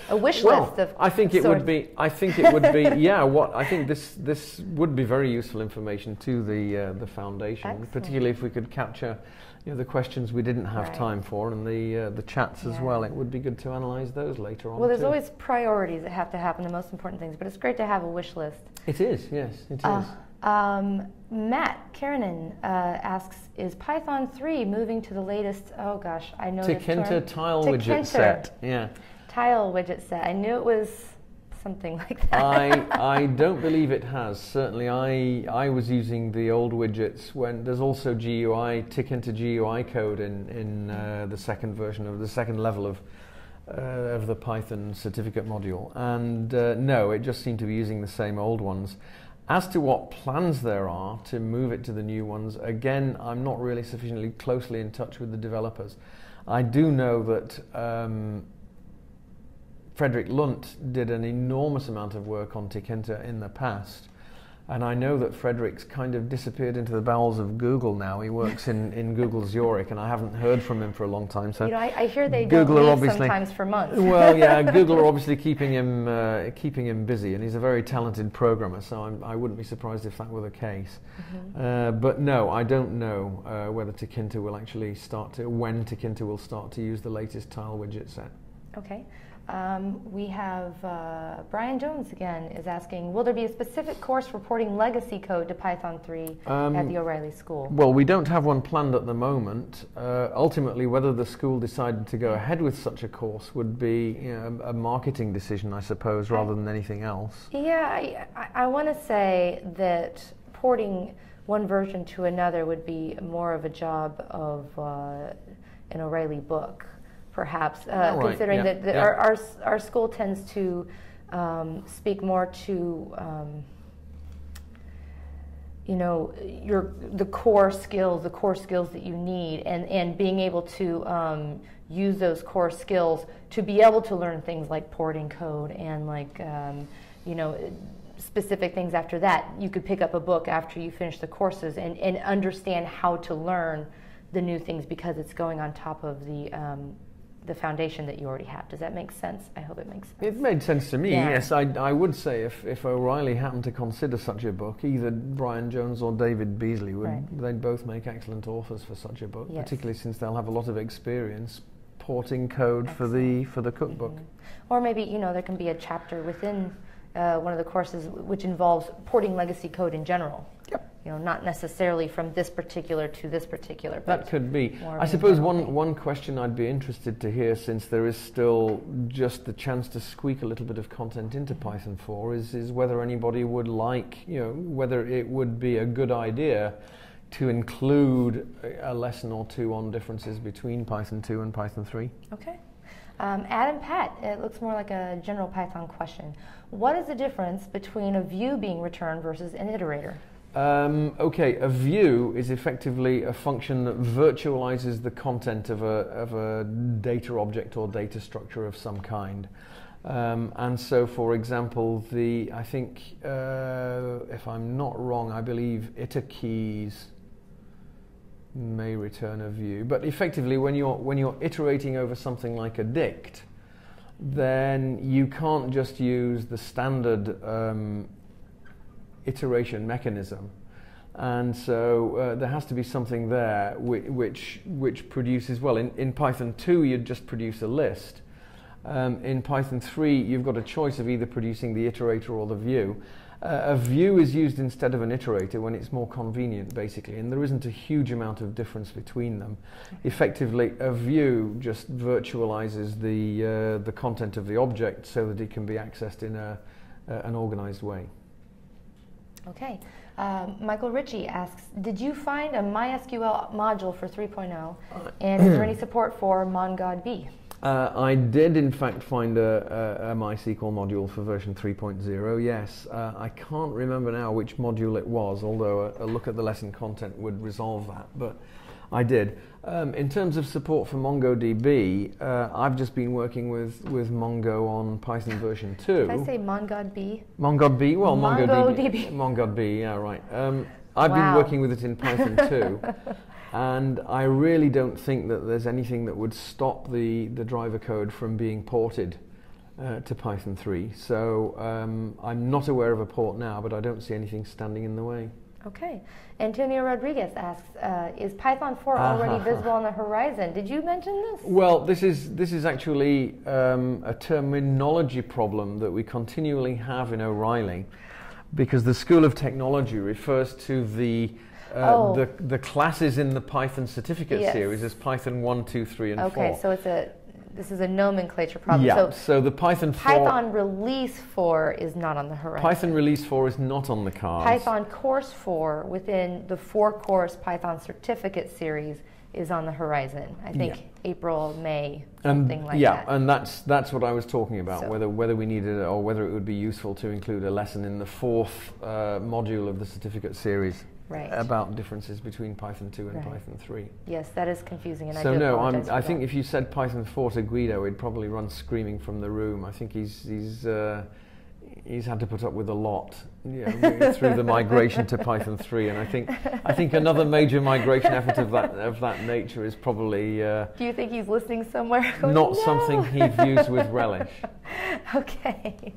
a wish well, list of. I think it would be. I think it would be. yeah. What I think this this would be very useful information to the uh, the foundation, Excellent. particularly if we could capture. You know, the questions we didn't have right. time for and the uh, the chats yeah. as well. It would be good to analyse those later on. Well, there's too. always priorities that have to happen, the most important things, but it's great to have a wish list. It is, yes, it is. Um, Matt Karanen uh, asks, is Python 3 moving to the latest, oh gosh, I know Tkinter tile widget set. Yeah. Tile widget set. I knew it was something like that. I, I don't believe it has. Certainly, I, I was using the old widgets when there's also GUI, Tkinter GUI code in, in uh, the second version of the second level of uh, of the Python certificate module. And uh, no, it just seemed to be using the same old ones. As to what plans there are to move it to the new ones, again, I'm not really sufficiently closely in touch with the developers. I do know that um, Fredrik Lundh did an enormous amount of work on Tkinter in the past, and I know that Fredrik's kind of disappeared into the bowels of Google now. He works in, in Google Zurich, and I haven't heard from him for a long time. So you know, I, I hear they Google don't leave sometimes for months. well, yeah, Google are obviously keeping him uh, keeping him busy, and he's a very talented programmer. So I'm, I would not be surprised if that were the case. Mm-hmm. Uh, but no, I don't know uh, whether Tkinter will actually start to when Tkinter will start to use the latest tile widget set. Okay. Um, we have uh, Brian Jones again is asking, will there be a specific course reporting legacy code to Python 3 um, at the O'Reilly School? Well, we don't have one planned at the moment. Uh, ultimately, whether the school decided to go ahead with such a course would be you know, a marketing decision, I suppose, rather than anything else. Yeah, I, I, I want to say that porting one version to another would be more of a job of uh, an O'Reilly book perhaps, uh, right. considering yeah. that the, yeah. our, our, our school tends to um, speak more to um, you know your the core skills the core skills that you need and and being able to um, use those core skills to be able to learn things like porting code and like um, you know specific things after that you could pick up a book after you finish the courses and, and understand how to learn the new things because it's going on top of the um, the foundation that you already have. Does that make sense? I hope it makes sense. It made sense to me, yeah. yes. I, I would say if, if O'Reilly happened to consider such a book, either Brian Jones or David Beazley would, right. they'd both make excellent authors for such a book, yes. particularly since they'll have a lot of experience porting code Excellent. for the for the cookbook. Mm-hmm. Or maybe, you know, there can be a chapter within uh, one of the courses which involves porting legacy code in general. You know, not necessarily from this particular to this particular. But That could be. I suppose one, thing. one question I'd be interested to hear, since there is still just the chance to squeak a little bit of content into Python 4, is, is whether anybody would like, you know, whether it would be a good idea to include a a lesson or two on differences between Python 2 and Python 3. Okay. Um, Adam Pat, it looks more like a general Python question. What is the difference between a view being returned versus an iterator? Um, okay, a view is effectively a function that virtualizes the content of a, of a data object or data structure of some kind. Um, and so, for example, the I think, uh, if I'm not wrong, I believe iter keys may return a view. But effectively, when you're when you're iterating over something like a dict, then you can't just use the standard um, iteration mechanism. And so uh, there has to be something there which, which, which produces, well, in, in Python 2, you'd just produce a list. Um, in Python 3, you've got a choice of either producing the iterator or the view. Uh, a view is used instead of an iterator when it's more convenient, basically, and there isn't a huge amount of difference between them. Effectively, a view just virtualizes the, uh, the content of the object so that it can be accessed in a, uh, an organized way. Okay. Um, Michael Ritchie asks, did you find a MySQL module for 3.0? And is there any support for MonGodB? Uh, I did, in fact, find a, a, a MySQL module for version 3.0. Yes, uh, I can't remember now which module it was, although a, a look at the lesson content would resolve that. But I did. Um, in terms of support for MongoDB, uh, I've just been working with, with Mongo on Python version 2. Did I say MonGodB? MongoDB? Well, MongoDB. MongoDB. MongoDB, yeah, right. Um, I've Wow. been working with it in Python 2, and I really don't think that there's anything that would stop the, the driver code from being ported uh, to Python 3. So um, I'm not aware of a port now, but I don't see anything standing in the way. Okay. Antonio Rodriguez asks, uh, is Python 4 already Uh-huh. visible on the horizon? Did you mention this? Well, this is this is actually um, a terminology problem that we continually have in O'Reilly, because the School of Technology refers to the uh, Oh. the, the classes in the Python certificate Yes. series as Python 1, 2, 3, and 4. Okay, so it's a this is a nomenclature problem. yeah, So so, the Python 4 Python release 4 is not on the horizon. Python release 4 is not on the cards. Python course 4 within the four course Python certificate series is on the horizon. I think Yeah. April, May, And something like yeah, that. Yeah, and that's that's what I was talking about. So- Whether whether we needed it or whether it would be useful to include a lesson in the fourth uh, module of the certificate series Right. about differences between Python 2 and Right. Python 3. yes, that is confusing, and so do no, I'm, I think that. if you said Python 4 to Guido, he'd probably run screaming from the room. I think he's he's uh, he's had to put up with a lot you know, through the migration to Python 3, and I think I think another major migration effort of that of that nature is probably. Uh, Do you think he's listening somewhere? going, not "No." something he views with relish. okay.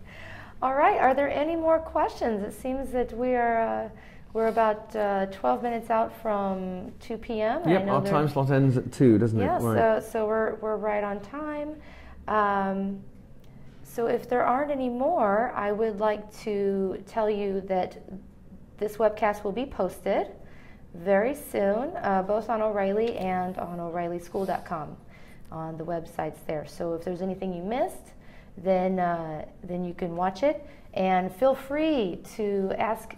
All right. Are there any more questions? It seems that we are uh, we're about uh, 12 minutes out from 2 p.m. I Yep, know our time slot ends at two, doesn't Yeah. it? Right. So so we're we're right on time. Um, so if there aren't any more, I would like to tell you that this webcast will be posted very soon, uh, both on O'Reilly and on O'ReillySchool.com, on the websites there. So if there's anything you missed, then uh, then you can watch it, and feel free to ask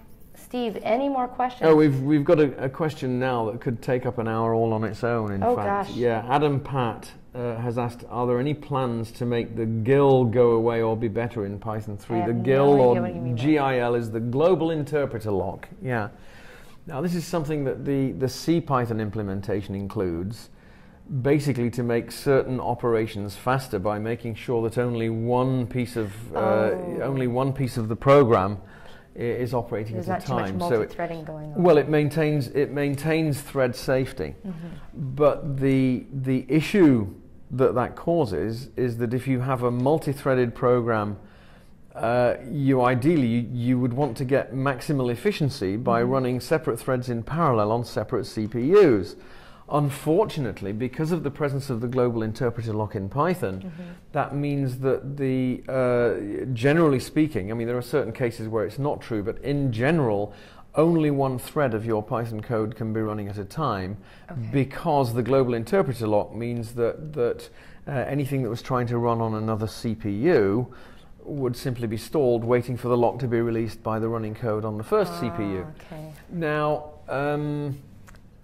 Steve any more questions. Oh, we've we've got a, a question now that could take up an hour all on its own. In Oh, fact, gosh. yeah. Adam Pat uh, has asked, are there any plans to make the GIL go away or be better in Python 3? The have no GIL or what you mean by GIL is the Global Interpreter Lock. Yeah. Now this is something that the the CPython implementation includes. Basically, to make certain operations faster by making sure that only one piece of uh, Oh. only one piece of the program is operating There's at not a too much time. so it, going on. well, it maintains it maintains thread safety, Mm-hmm. but the the issue that that causes is that if you have a multi-threaded program, uh, you ideally you, you would want to get maximal efficiency by Mm-hmm. running separate threads in parallel on separate CPUs. Unfortunately, because of the presence of the global interpreter lock in Python, mm-hmm. that means that the uh, generally speaking, I mean, there are certain cases where it's not true, but in general, only one thread of your Python code can be running at a time okay. because the global interpreter lock means that, that uh, anything that was trying to run on another CPU would simply be stalled waiting for the lock to be released by the running code on the first ah, CPU. Okay. Now, um,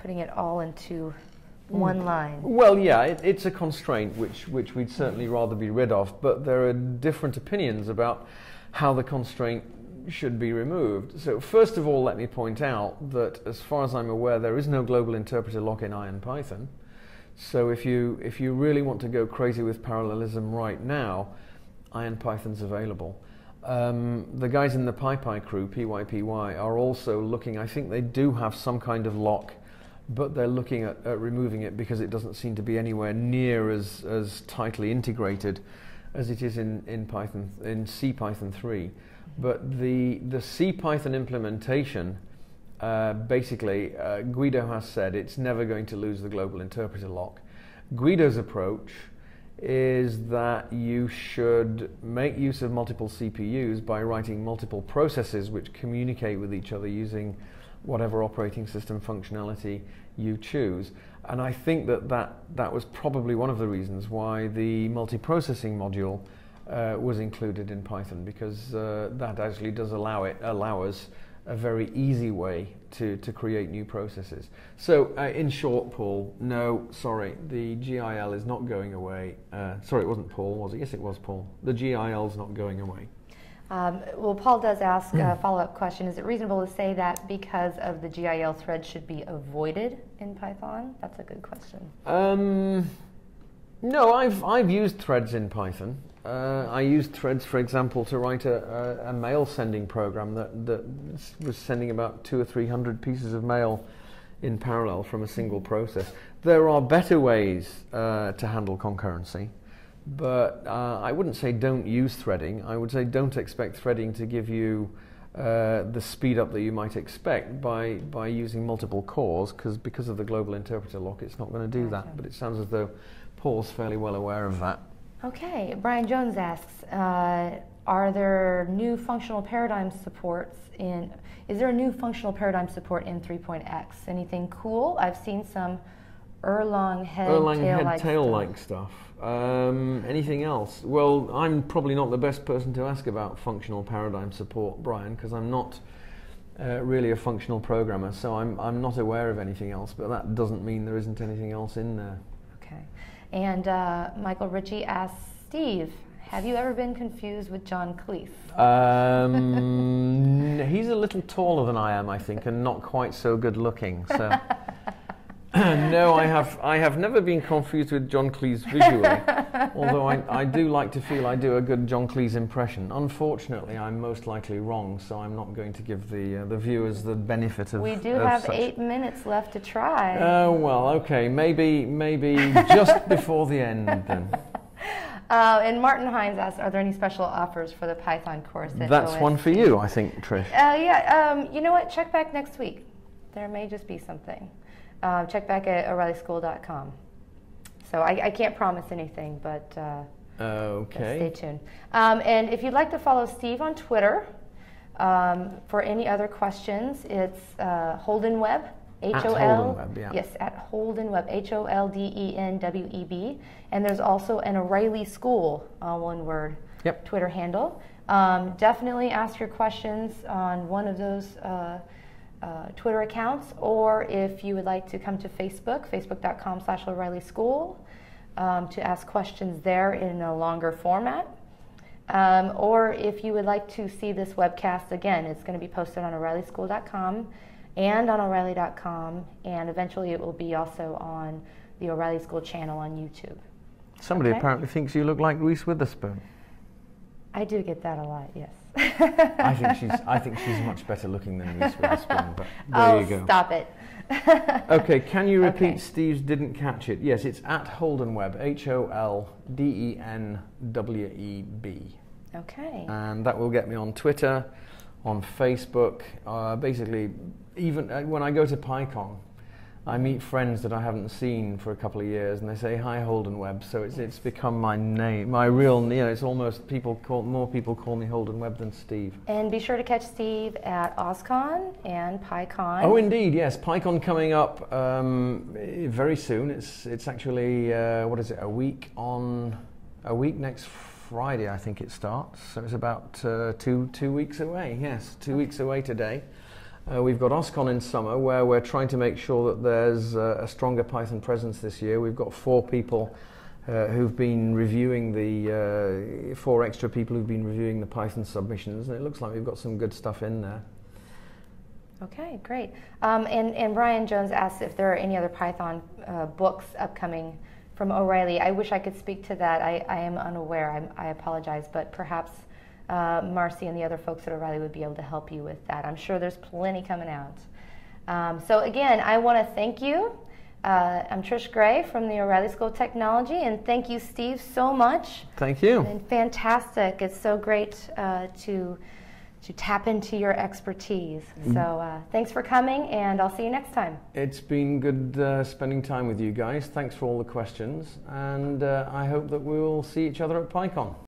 putting it all into one mm. line. Well, yeah, it, it's a constraint which, which we'd certainly rather be rid of, but there are different opinions about how the constraint should be removed. So, first of all, let me point out that as far as I'm aware, there is no global interpreter lock in IronPython. So, if you, if you really want to go crazy with parallelism right now, IronPython's available. Um, the guys in the PyPy crew, PYPY, are also looking, I think they do have some kind of lock, but they're looking at, at, removing it because it doesn't seem to be anywhere near as, as tightly integrated as it is in, in Python, in CPython 3. But the, the CPython implementation, uh, basically, uh, Guido has said it's never going to lose the global interpreter lock. Guido's approach is that you should make use of multiple CPUs by writing multiple processes which communicate with each other using whatever operating system functionality you choose. And I think that that, that was probably one of the reasons why the multiprocessing module uh, was included in Python because uh, that actually does allow it allow us a very easy way to, to create new processes. So, uh, in short, Paul, no, sorry, the GIL is not going away. Uh, sorry, it wasn't Paul, was it? Yes, it was Paul. The GIL is not going away. Um, well, Paul does ask a follow up question Is it reasonable to say that because of the GIL thread should be avoided in Python? That's a good question. Um, no, I've, I've used threads in Python. Uh, I used threads, for example, to write a, a, a, mail sending program that, that was sending about two or three hundred pieces of mail in parallel from a single process. There are better ways uh, to handle concurrency, but uh, I wouldn't say don't use threading. I would say don't expect threading to give you uh, the speed up that you might expect by, by using multiple cores, because because of the global interpreter lock, it's not going to do that. But it sounds as though Paul's fairly well aware of that. Okay, Brian Jones asks, uh, are there new functional paradigm supports in, is there a new functional paradigm support in 3.x? Anything cool? I've seen some Erlang head Erlang tail head tail like stuff. Um, anything else? Well, I'm probably not the best person to ask about functional paradigm support, Brian, because I'm not uh, really a functional programmer, so I'm, I'm not aware of anything else, but that doesn't mean there isn't anything else in there. Okay. And uh, Michael Ritchie asks Steve, have you ever been confused with John Cleese? Um, he's a little taller than I am, I think, and not quite so good looking. So. no, I have. I have never been confused with John Cleese visually, although I, I do like to feel I do a good John Cleese impression. Unfortunately, I'm most likely wrong, so I'm not going to give the uh, the viewers the benefit of. We do of have such. eight minutes left to try. Oh well, okay, maybe maybe just before the end then. Uh, and Martin Hines asks, are there any special offers for the Python course? That's OS? one for you, I think, Trish. Uh, yeah, um, you know what? Check back next week. There may just be something uh, check back at o'reillyschool.com. So I, I can't promise anything, but uh, okay. stay tuned. Um, and if you'd like to follow Steve on Twitter um, for any other questions, it's uh, Holden Web. H O L yeah. yes at Holden Web H O L D E N W E B and there's also an O'Reilly School uh, one word yep. Twitter handle. Um, definitely ask your questions on one of those uh, uh, Twitter accounts, or if you would like to come to Facebook, facebook.com slash O'Reilly School, um, to ask questions there in a longer format. Um, or if you would like to see this webcast again, it's going to be posted on O'ReillySchool.com and on O'Reilly.com, and eventually it will be also on the O'Reilly School channel on YouTube. Somebody okay? apparently thinks you look like Reese Witherspoon. I do get that a lot, yes. I think she's. I think she's much better looking than Reese Witherspoon. But there oh, you go. stop it. okay, can you repeat okay. Steve's didn't catch it? Yes, it's at Holdenweb. H O L D E N W E B. Okay. And that will get me on Twitter, on Facebook. Uh, basically, even uh, when I go to PyCon, I meet friends that I haven't seen for a couple of years, and they say, "Hi, Holden Webb." So it's it's become my name, my real. You know, it's almost people call more people call me Holden Webb than Steve. And be sure to catch Steve at OSCON and PyCon. Oh, indeed, yes. PyCon coming up um, very soon. It's it's actually uh, what is it? A week on a week next Friday, I think it starts. So it's about uh, two two weeks away. Yes, two weeks away today. Uh, we've got OSCON in summer where we're trying to make sure that there's uh, a stronger Python presence this year. We've got four people uh, who've been reviewing the, uh, four extra people who've been reviewing the Python submissions, and it looks like we've got some good stuff in there. Okay, great. Um, and, and Brian Jones asked if there are any other Python uh, books upcoming from O'Reilly. I wish I could speak to that. I, I am unaware. I'm, I apologize, but perhaps uh, Marcy and the other folks at O'Reilly would be able to help you with that. I'm sure there's plenty coming out. Um, so again, I want to thank you. Uh, I'm Trish Gray from the O'Reilly School of Technology, and thank you, Steve, so much. Thank you. And fantastic. It's so great uh, to to tap into your expertise. Mm-hmm. So uh, thanks for coming, and I'll see you next time. It's been good uh, spending time with you guys. Thanks for all the questions, and uh, I hope that we'll see each other at PyCon.